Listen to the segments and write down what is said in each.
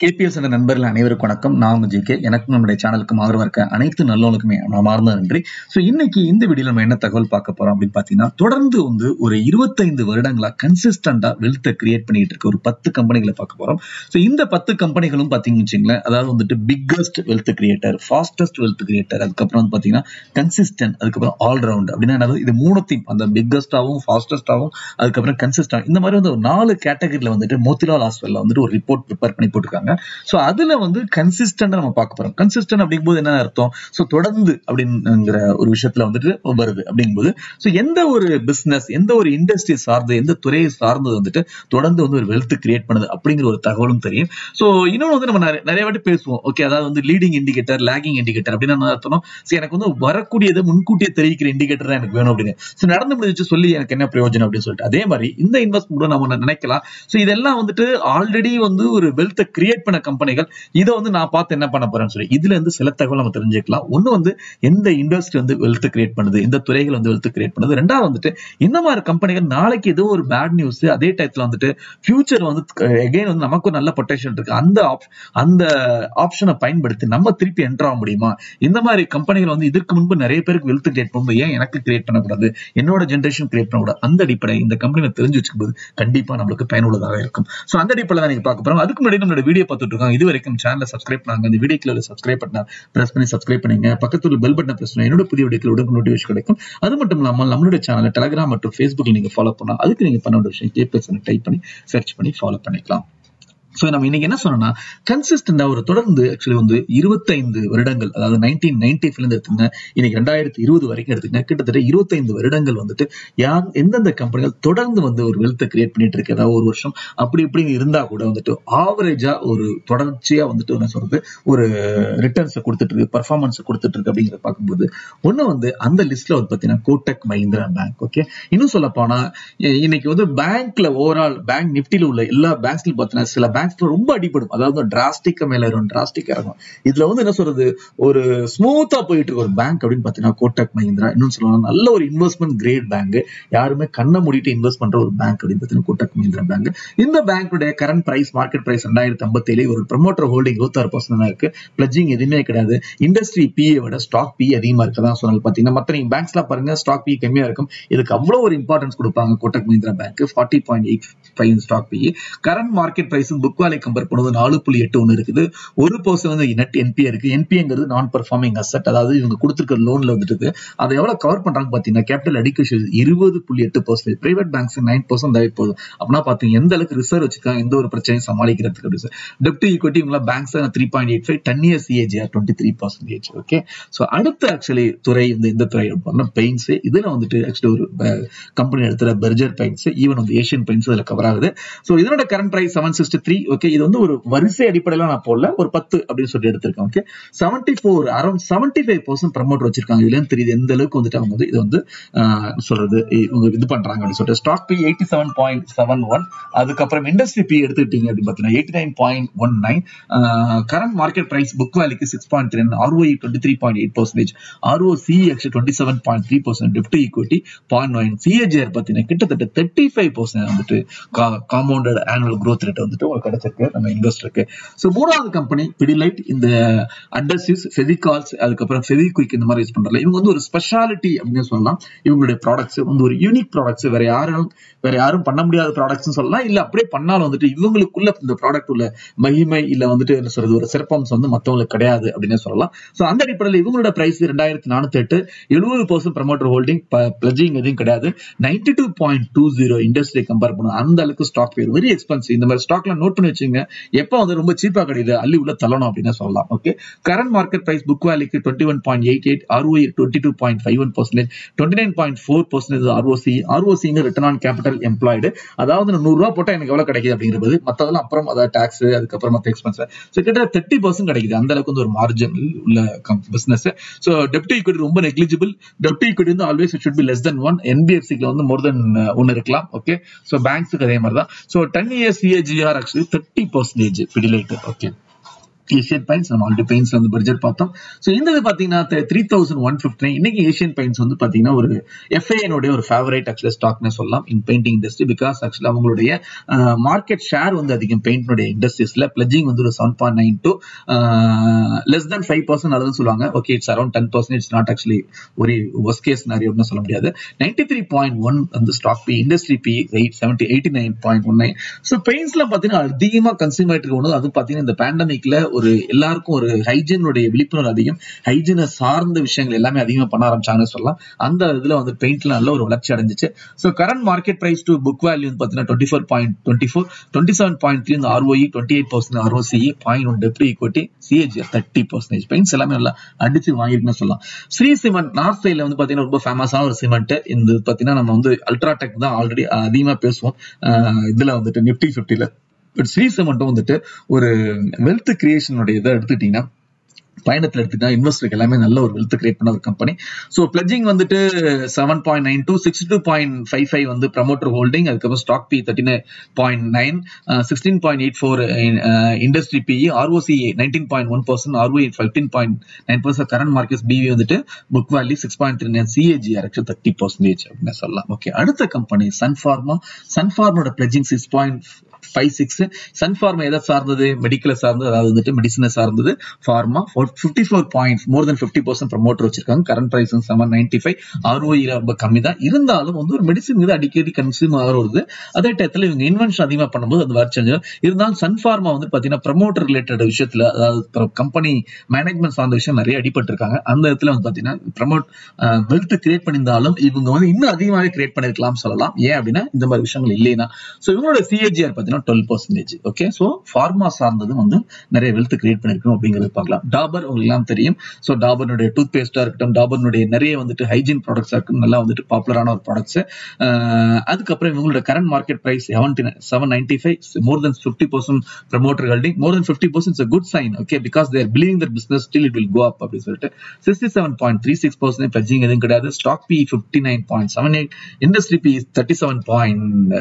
KBS என்ற நண்பர்கள் அனைவருக்கும் வணக்கம். நான் உங்க ஜிகே எனக்கும் நம்முடைய சேனலுக்கும் ஆதரவா இருக்க அனைத்து நல்லவனுக்குமே நான் மார்ந்த நன்றி. ஸோ இன்னைக்கு இந்த வீடியோல நம்ம என்ன தகவல் பார்க்க போறோம் அப்படின்னு பாத்தீங்கன்னா தொடர்ந்து வந்து ஒரு இருபத்தைந்து வருடங்களா கன்சிஸ்டண்டா வெல்த்தை கிரியேட் பண்ணிட்டு இருக்க ஒரு பத்து கம்பெனிகளை பார்க்க போறோம். ஸோ இந்த பத்து கம்பெனிகளும் பாத்தீங்கன்னு வச்சுங்களேன் அதாவது வந்துட்டு biggest wealth creator fastest wealth creator அதுக்கப்புறம் வந்து பாத்தீங்கன்னா கன்சிஸ்டன்ட் அதுக்கப்புறம் ஆல்ரவுண்ட் அப்படின்னா என்னது? இது மூணத்தையும் அந்த பிக்கஸ்டாவும் ஃபாஸ்டஸ்டாவும் அதுக்கப்புறம் கன்சிஸ்டன்ட் இந்த மாதிரி வந்து ஒரு நாலு கேட்டகரியில் வந்துட்டு மோத்திலால் ஹாஸ்பிட்டல் வந்துட்டு ஒரு ரிப்போர்ட் ப்ரிப்பேர் பண்ணி போட்டுருக்காங்க. சொல்றாங்க. ஸோ அதுல வந்து கன்சிஸ்டண்டா நம்ம பார்க்க போறோம். கன்சிஸ்டன்ட் அப்படிங்கும்போது என்ன அர்த்தம்? ஸோ தொடர்ந்து அப்படிங்கிற ஒரு விஷயத்துல வந்துட்டு வருது. அப்படிங்கும்போது ஸோ எந்த ஒரு பிசினஸ் எந்த ஒரு இண்டஸ்ட்ரி சார்ந்து எந்த துறையை சார்ந்தது வந்துட்டு தொடர்ந்து வந்து ஒரு வெல்த் கிரியேட் பண்ணுது அப்படிங்கிற ஒரு தகவலும் தெரியும். ஸோ இன்னொன்று வந்து நம்ம நிறைய வாட்டி பேசுவோம். ஓகே அதாவது வந்து லீடிங் இண்டிகேட்டர் லேகிங் இண்டிகேட்டர் அப்படின்னு என்ன அர்த்தம் ஸோ எனக்கு வந்து வரக்கூடியதை முன்கூட்டியே தெரிவிக்கிற இண்டிகேட்டர் தான் எனக்கு வேணும் அப்படின்னு. ஸோ நடந்து முடிஞ்சு சொல்லி எனக்கு என்ன பிரயோஜனம் அப்படின்னு சொல்லிட்டு. அதே மாதிரி இந்த இன்வெஸ்ட்மெண்ட் நம்ம நினைக்கலாம். ஸோ இதெல்லாம் வந்துட்டு ஆல்ரெடி வந்து ஒரு வெல்த்தை கிரியேட் பண்ண கம்பெனிகள் இதை வந்து நான் பார்த்து என்ன பண்ண போறேன்னு சொல்லி இதுல இருந்து சில தகவல் நம்ம தெரிஞ்சுக்கலாம். ஒண்ணு வந்து எந்த இண்டஸ்ட்ரி வந்து வெல்த் கிரியேட் பண்ணுது இந்த துறைகள் வந்து வெல்த் கிரியேட் பண்ணுது. ரெண்டாவது வந்துட்டு இந்த மாதிரி கம்பெனிகள் நாளைக்கு ஏதோ ஒரு பேட் நியூஸ் அதே டயத்துல வந்துட்டு ஃபியூச்சர் வந்து எகைன் வந்து நமக்கு நல்ல பொட்டன்ஷியல் இருக்கு. அந்த அந்த ஆப்ஷனை பயன்படுத்தி நம்ம திருப்பி என்டர் ஆக முடியுமா? இந்த மாதிரி கம்பெனிகள் வந்து இதற்கு முன்பு நிறைய பேருக்கு வெல்த் கிரியேட் பண்ணும்போது ஏன் எனக்கு கிரியேட் பண்ணக்கூடாது? என்னோட ஜென்ரேஷன் கிரியேட் பண்ணக்கூடாது? அந்த அடிப்படை இந்த கம்பெனியை தெரிஞ்சு வச்சுக்கும்போது கண்டிப்பா நம்மளுக்கு பயனுள்ளதாக இருக்கும். ஸோ அந்த அடிப்படையில் தான் நீங்க பார்க்க போறோம். அதுக்கு முன்னாடி நம்மளோட வீடியோ பார்த்துட்டு இருக்கோம் இது வரைக்கும் சேனலை சப்ஸ்கிரைப் பண்ணாங்க இந்த கிளியில் சப்ஸ்கிரைப் பண்ணா பிரஸ் பண்ணி சப்ஸ்கிரைப் பண்ணுங்க. பக்கத்துல பெல் பட்டனை பிரஸ் பண்ணி என்னோட புதிய வீடியோ உடனே நோட்டிஃபிகேஷன் கிடைக்கும். அது மட்டும் இல்லாமல் நம்மளோட சேனலை டெலகிராம் மற்றும் ஃபேஸ்புக்கில் நீங்க ஃபாலோ பண்ணலாம் அதுக்கு நீங்க பண்ண வேண்டிய விஷயம் கேபிஎஸ் டைப் பண்ணி சர்ச் பண்ணி ஃபாலோ பண்ணிக்கலாம். ஸோ நம்ம இன்னைக்கு என்ன சொன்னோம்னா கன்சிஸ்டண்டா ஒரு தொடர்ந்து ஆக்சுவலி வந்து இருபத்தைந்து வருடங்கள் அதாவது நைன்டீன் நைன்டி இருந்து எடுத்துங்க இன்னைக்கு ரெண்டாயிரத்தி இருபது வரைக்கும் எடுத்துங்க கிட்டத்தட்ட இருபத்தைந்து வருடங்கள் வந்துட்டு யார் எந்தெந்த கம்பெனிகள் தொடர்ந்து வந்து ஒரு வெல்த்தை கிரியேட் பண்ணிட்டு இருக்கு அதாவது ஒரு வருஷம் அப்படி இப்படி இருந்தா கூட வந்துட்டு ஆவரேஜா ஒரு தொடர்ச்சியா வந்துட்டு என்ன சொல்றது ஒரு ரிட்டர்ன்ஸை கொடுத்துட்டு இருக்கு பர்ஃபார்மன்ஸை கொடுத்துட்டு இருக்கு அப்படிங்கிறத பார்க்கும்போது ஒண்ணு வந்து அந்த லிஸ்ட்ல வந்து பாத்தீங்கன்னா கோட்டக் மஹிந்திரா பேங்க் ஓகே இன்னும் சொல்ல போனா இன்னைக்கு வந்து பேங்க்ல ஓவரால் பேங்க் நிப்டில உள்ள எல்லா பேங்க்ஸ்லயும் பாத்தீங்கன்னா சில பேங்க் பேங்க்ஸ்ல ரொம்ப அடிபடும். அதாவது டிராஸ்டிக்கா மேல இருக்கும் டிராஸ்டிக்கா இருக்கும் இதுல வந்து என்ன சொல்றது? ஒரு ஸ்மூத்தா போயிட்டு இருக்க ஒரு பேங்க் அப்படின்னு பாத்தீங்கன்னா கோட்டக் மஹிந்திரா இன்னும் சொல்லலாம் நல்ல ஒரு இன்வெஸ்ட்மெண்ட் கிரேட் பேங்க் யாருமே கண்ணை மூடிட்டு இன்வெஸ்ட் பண்ற ஒரு பேங்க் அப்படின்னு பாத்தீங்கன்னா கோட்டக் மஹிந்திரா பேங்க் இந்த பேங்க்குடைய கரண்ட் பிரைஸ் மார்க்கெட் பிரைஸ் ரெண்டாயிரத்தி ஐம்பத்தேழு ஒரு ப்ரமோட்டர் ஹோல்டிங் இருபத்தாறு பர்சன்ட் இருக்கு. பிளஜிங் எதுவுமே கிடையாது. இண்டஸ்ட்ரி பிஏ விட ஸ்டாக் பி அதிகமா இருக்கதான் சொன்னது பாத்தீங்கன்னா மத்த நீங்க பேங்க்ஸ்ல பாருங்க ஸ்டாக் பி கம்மியா இருக்கும். இதுக்கு அவ்வளவு ஒரு இம்பார்ட்டன்ஸ் கொடுப்பாங்க Kotak Mahindra bank forty point eight five stock P current market price book value compare பண்ணும்போது நாலு புள்ளி எட்டு ஒன்று இருக்குது. ஒரு பர்சன் வந்து நெட் என்பிஏ இருக்கு. என்பிங்கிறது நான் பர்ஃபார்மிங் அசட் அதாவது இவங்க கொடுத்துருக்க லோன்ல வந்துட்டு அதை எவ்வளவு கவர் பண்றாங்க பாத்தீங்கன்னா கேபிட்டல் அடிக்கேஷன் இருபது புள்ளி எட்டு percent private banks nine percent ஆகி போதும் அப்படின்னா பாத்தீங்க எந்த அளவுக்கு ரிசர்வ் வச்சிருக்காங்க எந்த ஒரு பிரச்சனையும் சமாளிக்கிறதுக்கு அப்படி டெப்ட் ஈக்விட்டி இவங்கள banks three point eight five ten years CAGR twenty three percentage okay so அடுத்த ஆக்சுவலி துறை இந்த இந்த துறை அப்படின்னா பெயின்ஸ் இதுல வந்துட்டு ஆக்சுவலி ஒரு கம்பெனி எடுத்துல பெர்ஜர் பெயின்ஸ் ஈவன் வந்து ஏஷியன் பெயின்ஸ் இதுல கவர் ஆகுது. ஸோ இதனோட current price seven sixty three okay இது வந்து ஒரு வரிசை அடிப்படையில நான் போடல. ஒரு பத்து அப்படின்னு சொல்லி எடுத்திருக்கேன் okay seventy four around seventy five percent promoter வச்சிருக்காங்க. இதுல தெரியுது எந்த அளவுக்கு வந்துட்டு அவங்க வந்து இது வந்து சொல்றது இவங்க இது பண்றாங்க அப்படின்னு சொல்லிட்டு. Stock P eighty seven point seven one அதுக்கப்புறம் இண்டஸ்ட்ரி பி எடுத்துக்கிட்டீங்க அப்படின்னு பார்த்தீங்கன்னா eighty nine point one nine current market price book வேலைக்கு six point three ROE twenty three point eight percentage ROC actually twenty seven point three percent டெப்ட் equity point nine CAGR பார்த்தீங்கன்னா கிட்டத்தட்ட thirty five percent வந்துட்டு compounded annual growth rate வந்துட்டு கிடைச்சிருக்கு நம்ம இன்வெஸ்டருக்கு so மூணாவது company Pidilite இந்த அண்டர்சிஸ் ஃபெவிகால்ஸ் அதுக்கப்புறம் ஃபெவிக்விக் இந்த மாதிரி யூஸ் பண்றதுல இவங்க வந்து ஒரு ஸ்பெஷாலிட்டி அப்படின்னு சொல்லலாம். இவங்களுடைய ப்ராடக்ட்ஸ் வந்து ஒரு யூனிக் ப்ராடக்ட்ஸ் வேற யாரும் வேற யாரும் பண்ண முடியாத ப்ராடக்ட்ஸ் சொல்லலாம். இல்ல அப்படியே பண்ணாலும் வந்துட்டு இவங்களுக்குள்ள இந்த ப்ராடக்ட் உள்ள மகிமை இல்ல வந்துட்டு என்ன சொல்றது ஒரு சிறப்பம்சம் வந்து மத்தவங்களுக்கு கிடையாது அப்படின்னு சொல்லலாம். சோ அந்த அடிப்படையில் இவங்களோட பிரைஸ் ரெண்டாயிரத்தி நானூத்தி எட்டு எழுபது பர்சன்ட் ப்ரமோட்டர் ஹோல்டிங் பிளஜிங் எதுவும் கிடையாது. Ninety two point two zero industry compare பண்ணும். அந்த அளவுக்கு ஸ்டாக் பேர் வெரி எக்ஸ்பென்சிவ் இந்த மாதிரி ஸ்டாக்ல நோட் பண்ணி வச்சுங்க. எப்போ வந்து ரொம்ப சீப்பா கிடையாது அள்ளி உள்ள தள்ளணும் அப்படின்னு சொல்லலாம். Okay current market price book வேலைக்கு twenty one point eight eight ROE twenty two point five one percentage twenty nine point four percentage ROC ஆர்ஓசிங்க return on capital employed அதாவது நான் நூறு ரூபா எனக்கு எவ்வளோ கிடைக்குது அப்படிங்கிறது. மற்றதெல்லாம் அப்புறம் அதாவது டேக்ஸ் அதுக்கப்புறம் மற்ற எக்ஸ்பென்ஸ் ஸோ கிட்ட தேர்ட்டி பர்சன்ட் கிடைக்குது. அந்த அளவுக்கு வந்து ஒரு மார்ஜின் உள்ள பிஸ்னஸ் ஸோ டெப்ட் ஈக்விட்டி ரொம்ப நெக்லிஜிபிள் டெப்ட் ஈக்விட்டி வந்து always should be less than one என்பிஎஃப்சிக்கு வந்து மோர் தென் ஒன்னு இருக்கலாம். ஓகே ஸோ பேங்க்ஸுக்கு அதே மாதிரி தான் so ten years CAGR actually thirty percentage Pidilite okay Asian paints நம்ம ஆல்ரெடி பெயிண்ட்ஸ் வந்து பட்ஜெட் பார்த்தோம். ஸோ இந்த இது பார்த்தீங்கன்னா த்ரீ தௌசண்ட் ஒன் ஃபிஃப்டி இன்னைக்கு ஏஷியன் பெயிண்ட்ஸ் வந்து பார்த்தீங்கன்னா ஒரு எஃப்ஐனுடைய ஒரு ஃபேவரேட் ஆக்சுவலி ஸ்டாக்னு சொல்லலாம் இன் பெயிண்டிங் இண்டஸ்ட்ரி பிகாஸ் ஆக்சுவலாக அவங்களுடைய மார்க்கெட் ஷேர் வந்து அதிகம் பெயிண்ட்னுடைய இண்டஸ்ட்ரீஸ்ல பிளஜிங் வந்து ஒரு seven point nine two less than five percent அதுன்னு சொல்லுவாங்க. Okay it's around ten percent it's not actually ஒரு ஒஸ்ட் கேஸ் நிறைய சொல்ல முடியாது. நைன்டி த்ரீ பாயிண்ட் ஒன் அந்த stock P industry P eight seventy eighty nine point one nine so பெயிண்ட்ஸ்ல பார்த்தீங்கன்னா அதிகமாக consume ஆயிட்டு இருக்கணும் அது பார்த்தீங்கன்னா இந்த பேண்டமிக்ல ஒரு எல்லாருக்கும் ஒரு ஹைஜீனுடைய விழிப்புணர்வு அதிகம். ஹைஜீனை சார்ந்த விஷயங்கள் எல்லாமே அதிகமாக பண்ண ஆரம்பிச்சாங்கன்னு சொல்லலாம். அந்த இதில் வந்து பெயிண்ட்ல நல்ல ஒரு வளர்ச்சி அடைஞ்சிச்சு. So current market price to book value வந்து பார்த்தீங்கன்னா twenty four point twenty four twenty seven point three இந்த ROE twenty eight percent ROCE point one debris equity CAGR thirty percentage paints எல்லாமே நல்லா அடிச்சு வாங்கிருக்குன்னு சொல்லலாம். ஸ்ரீ சிமெண்ட் நார்த் சைடில் வந்து பார்த்தீங்கன்னா ரொம்ப ஃபேமஸான ஒரு சிமெண்ட் இந்த பார்த்தீங்கன்னா நம்ம வந்து அல்ட்ராடெக் தான் ஆல்ரெடி அதிகமாக பேசுவோம். இதுல வந்துட்டு நிப்டி ஃபிஃப்டியில் பட் ஸ்ரீ மட்டும் வந்துட்டு ஒரு வெல்த் கிரியேஷனுடைய இதை எடுத்துக்கிட்டீங்கன்னா பயணத்தில் எடுத்துக்கிட்டா இன்வெஸ்டருக்கு எல்லாமே நல்ல ஒரு வெல்த் கிரியேட் பண்ண ஒரு கம்பெனி ஸோ பிளஜிங் வந்துட்டு seven point nine two six two point five five வந்து ப்ரமோட்டர் ஹோல்டிங் அதுக்கப்புறம் stock P thirty point nine sixteen point eight four industry PE ROC nineteen point one percent ROE fifteen point nine percent current market PV வந்துட்டு book value six point three nine CAG actual thirty percentage அப்படின்னு சொல்லலாம். Okay அடுத்த company Sun Pharma சன்ஃபார்மோட pledging six point five six Sun Pharma எதை சார்ந்தது? மெடிக்கலை சார்ந்தது அதாவது வந்துட்டு மெடிசனை சார்ந்தது. Pharma fifty four points more than fifty percent promoter வச்சிருக்காங்க. Current price seven ninety five ROE ரொம்ப கம்மி தான். இருந்தாலும் வந்து ஒரு மெடிசன் இது அடிக்கடி கன்சியூம் ஆக வருது அதே டயத்தில் இவங்க இன்வென்ஷன் அதிகமாக பண்ணும்போது அது வர செஞ்சு இருந்தாலும் சன்ஃபார்மா வந்து பார்த்தீங்கன்னா ப்ரமோட்டர் ரிலேட்டட் விஷயத்தில் அதாவது கம்பெனி மேனேஜ்மெண்ட் சார்ந்த விஷயம் நிறைய அடிபட்டிருக்காங்க அந்த இடத்துல வந்து பார்த்தீங்கன்னா ப்ரமோட் வெல்த் கிரியேட் பண்ணியிருந்தாலும் இவங்க வந்து இன்னும் அதிகமாக கிரியேட் பண்ணிருக்கலாம் சொல்லலாம். ஏன் அப்படின்னா இந்த மாதிரி விஷயங்கள் இல்லைன்னா. ஸோ இவங்களோட சிஏஜிஆர் பார்த்தீங்கன்னா twelve percentage okay so pharma சார்ந்தது வந்து நிறைய வெல்த் கிரியேட் பண்ணிருக்கணும் அப்படிங்கிறது பார்க்கலாம். டாபர் உங்களுக்குலாம் தெரியும். ஸோ டாபர்னுடைய டூத் பேஸ்டா இருக்கட்டும் டாபர்னுடைய நிறைய வந்துட்டு ஹைஜீன் ப்ராடக்ட்ஸா இருக்கட்டும் நல்லா வந்துட்டு பாப்புலரான ஒரு ப்ராடக்ட்ஸ் அதுக்கப்புறம் இவங்களோட current market price seventy seven ninety five more than fifty percent promoter holding more than fifty percent good sign okay because they're believing that business still it will go up அப்படின்னு சொல்லிட்டு sixty seven point three six percent pledging எதுவும் கிடையாது. Stock P fifty nine point seven eight industry P thirty seven point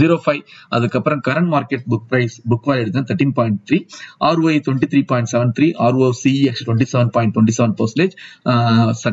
zero five அதுக்கப்புறம் current market book price book value எடுத்தா thirteen point three ROI twenty three point seven three RO ROC twenty seven point twenty seven percentage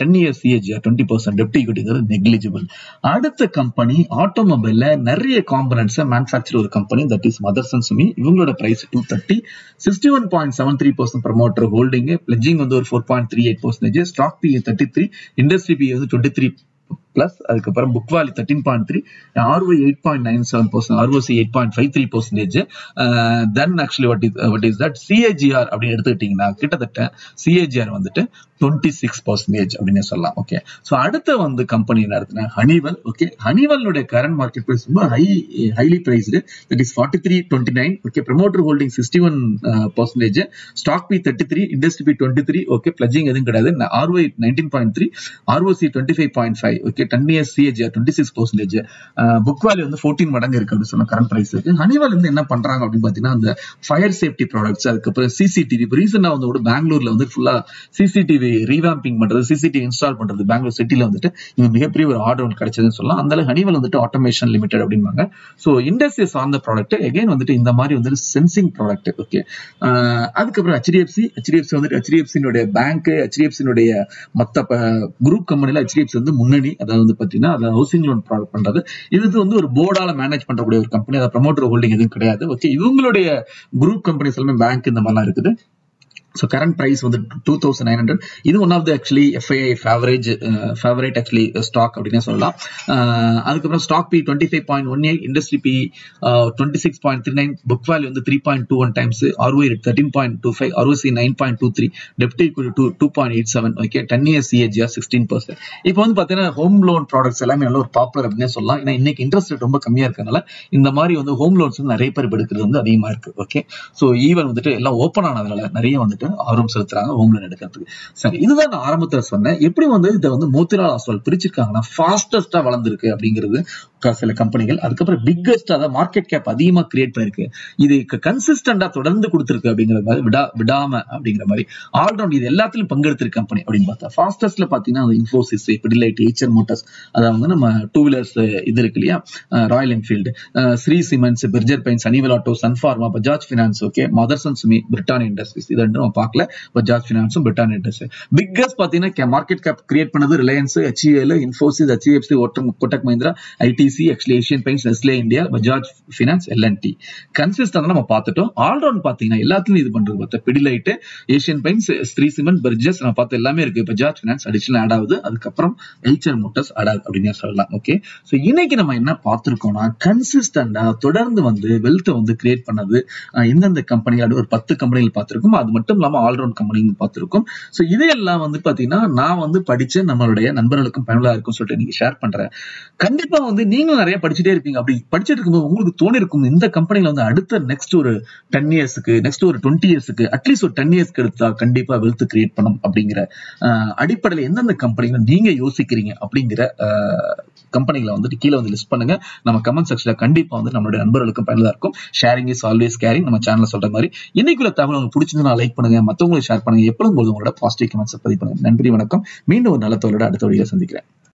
ten year CAGR twenty percent deputy ஈக்விட்டிங்கிறது negligible அடுத்த company ஆட்டோமொபைல்ல நிறைய காம்பனன்ட்ஸை manufacture ஒரு company that is Motherson Sumi இவங்களோட price two thirty sixty one point seven three percent promoter holding pledging வந்து ஒரு four point three eight percentage stock P thirty three industry P வந்து twenty three plus அதுக்கப்புறம் book value thirteen point three RO eight point nine seven percent ROC eight point five three percentage then actually what is what is that CAGR அப்படின்னு எடுத்துக்கிட்டீங்கன்னா கிட்டத்தட்ட CAGR வந்துட்டு twenty six percentage அப்படின்னு சொல்லலாம் okay so அடுத்த வந்து company நடத்தின Honeywell okay ஹனிவலுடைய கரண்ட் மார்க்கெட் பிரைஸ் ரொம்ப high highly priced that is forty three twenty nine okay promoter holding sixty one percentage stock P thirty three industry P twenty three okay pledging எதுவும் கிடையாது ROI nineteen point three ROC twenty five point five okay ten years CAG twenty six percentage book value வந்து fourteen மடங்கு இருக்கு அப்படின்னு சொன்ன current price இருக்கு ஹனிவால் வந்து என்ன பண்றாங்க அப்படின்னு பாத்தீங்கன்னா அந்த ஃபயர் சேஃப்டி ப்ராடக்ட்ஸ் அதுக்கப்புறம் சிசிடிவி இப்போ ரீசெண்டாக வந்து கூட பெங்களூர்ல வந்து ஃபுல்லா சிசிடிவி ரீவாம்பிங் பண்றது சிசிடிவி இன்ஸ்டால் பண்றது பெங்களூர் சிட்டில வந்துட்டு இது மிகப்பெரிய ஒரு ஆர்டர் ஒன்று கிடைச்சதுன்னு சொல்லலாம். அந்த ஹனிவால் வந்துட்டு ஆட்டோமேஷன் லிமிடெட் அப்படிம்பாங்க. ஸோ இண்டஸ்ட்ரி சார்ந்த ப்ராடக்ட் எகைன் வந்துட்டு இந்த மாதிரி வந்துட்டு சென்சிங் ப்ராடக்ட் ஓகே அதுக்கப்புறம் ஹெச்டிஎஃப்சி ஹெச்டிஎஃப்சி வந்துட்டு ஹெச்டிஎஃப்சினுடைய பேங்க் ஹெச்டிஎஃப்சினுடைய மற்ற குரூப் கம்பெனில ஹெச்டிஎஃப்சி வந்து முன்னணி அதாவது வந்து பாத்தீங்கன்னா அதை ஹவுசிங் லோன் ப்ராடக்ட் பண்றது. இது வந்து ஒரு போர்டால மேனேஜ் பண்ணக்கூடிய ஒரு கம்பெனி அதை ப்ரமோட்டர் ஹோல்டிங் எதுவும் கிடையாது. ஓகே இவங்களுடைய குரூப் கம்பெனிஸ் எல்லாமே பேங்க் இந்த மாதிரிலாம் இருக்குது. ஸோ கரண்ட் ப்ரைஸ் வந்து டூ தௌசண்ட் நைன் ஹண்ட்ரட் இது one of the actually FII ஃபேவரேஜ் favourite actually stock அப்படின்னு சொல்லலாம். Uh, அதுக்கப்புறம் stock P twenty five point one eight industry P twenty six point three nine book value வந்து three point two one times ROI thirteen point two five ROC nine point two three deputy two two point eight seven okay ten years CAGR sixteen percent இப்போ வந்து பார்த்தீங்கன்னா home loan products எல்லாமே நல்ல ஒரு popular அப்படின்னு சொல்லலாம். ஏன்னா இன்னைக்கு இன்ட்ரெஸ்ட் ரேட் ரொம்ப கம்மியாக இருக்கிறதுனால இந்த மாதிரி வந்து ஹோம் லோன்ஸ் வந்து நிறைய பேர் எடுக்கிறது வந்து அதிகமாக இருக்குது ஓகே ஸோ ஈவன் வந்துட்டு எல்லாம் ஓப்பன் ஆனதுனால நிறைய வந்துட்டு வந்துட்டு ஆர்வம் செலுத்துறாங்க ஹோம் லோன் எடுக்கிறதுக்கு. சரி இதுதான் நான் ஆரம்பத்துல சொன்னேன். எப்படி வந்து இதை வந்து மோத்திலால் ஆஸ்வால் பிரிச்சிருக்காங்கன்னா ஃபாஸ்டஸ்டா வளர்ந்துருக்கு அப்படிங்கிறது சில கம்பெனிகள் அதுக்கப்புறம் பிக்கஸ்ட் அதாவது மார்க்கெட் கேப் அதிகமா கிரியேட் பண்ணிருக்கு இது கன்சிஸ்டண்டா தொடர்ந்து கொடுத்துருக்கு அப்படிங்கிற மாதிரி விடா விடாம அப்படிங்கிற மாதிரி. ஆல்ரவுண்ட் இது எல்லாத்திலும் பங்கெடுத்திருக்கு கம்பெனி அப்படின்னு பார்த்தா. ஃபாஸ்டஸ்ட்ல பாத்தீங்கன்னா இன்ஃபோசிஸ் பிடிலைட் ஏச்சர் மோட்டர்ஸ் அதாவது வந்து நம்ம டூ வீலர்ஸ் இது இருக்கு இல்லையா? Royal Enfield Shree cements Berger paints Honeywell auto Sun Pharma Bajaj finance okay Motherson Sumi Britannia industries இது ரெண்டும் பார்க்கல பஜாஜ் ஃபினான்ஸும் பிரிட்டானியா இண்டஸ்ட்ரி பிக்கஸ்ட் பாத்தீங்கன்னா மார்க்கெட் கேப் கிரியேட் பண்ணது Reliance HUL Infosys HDFC Kotak Mahindra ITC actually Asian Paints Nestle India Bajaj finance L and T consistent நம்ம பார்த்துட்டோம். All round பாத்தீங்கன்னா எல்லாத்துலையும் இது பண்றது பார்த்தா Pidilite Asian Paints Shree cement bridges நம்ம பார்த்து எல்லாமே இருக்கு. பஜாஜ் ஃபினான்ஸ் அடிஷனல் ஆட் ஆகுது. அதுக்கப்புறம் எல்ச்சர் மோட்டர்ஸ் ஆட் ஆகுது அப்படின்னு சொல்லலாம். ஓகே ஸோ இன்னைக்கு நம்ம என்ன பார்த்துருக்கோம்னா கன்சிஸ்டண்டா தொடர்ந்து வந்து வெல்த்தை வந்து கிரியேட் பண்ணது எந்தெந்த கம்பெனிகள் ஒரு பத்து கம்பெனிகள் பார்த்துருக்கோம் அது மட்டும் இல்லாம ஆல்ரவுண்ட் கம்பெனிகள் பார்த்திருக்கோம். ஸோ இதையெல்லாம் வந்து பாத்தீங்கன்னா நான் வந்து படிச்ச நம்மளுடைய நண்பர்களுக்கும் பயனுள்ளா இருக்கும் சொல்லிட்டு நீங்க ஷேர் பண்றேன். கண்டிப்பா வந்து நீங்களும் நிறைய படிச்சுட்டே இருப்பீங்க. அப்படி படிச்சுட்டு இருக்கும்போது உங்களுக்கு தோணி இருக்கும் இந்த கம்பெனில வந்து அடுத்த நெக்ஸ்ட் ஒரு டென் இயர்ஸ்க்கு நெக்ஸ்ட் ஒரு டுவெண்ட்டி இயர்ஸ்க்கு அட்லீஸ்ட் ஒரு டென் இயர்ஸ்க்கு எடுத்தா கண்டிப்பா வெல்த் கிரியேட் பண்ணும் அப்படிங்கிற அடிப்படையில் எந்தெந்த கம்பெனிகளை நீங்க யோசிக்கிறீங்க அப்படிங்கிற கம்பெனிகளை வந்துட்டு கீழே வந்து லிஸ்ட் பண்ணுங்க. நம்ம கமெண்ட் செக்ஷன்ல கண்டிப்பா வந்து நம்மளுடைய நண்பர்களுக்கும் பயனுள்ளதா இருக்கும். ஷேரிங் இஸ் ஆல்வேஸ் கேரிங் நம்ம சேனல் சொல்ற மாதிரி இன்னைக்குள்ள தகவல் உங்களுக்கு பிடிச்சிருந்தா லைக் பண்ணுங்க. மத்தவங்களுக்கு ஷேர் பண்ணுங்க. எப்பவும் போது உங்களோட பாசிட்டிவ் கமெண்ட்ஸ் பதிவு பண்ணுங்க. நன்றி வணக்கம். மீண்டும் ஒரு நல்ல தொழிலோட அடுத்த வழியை சந்திக்கிறேன்.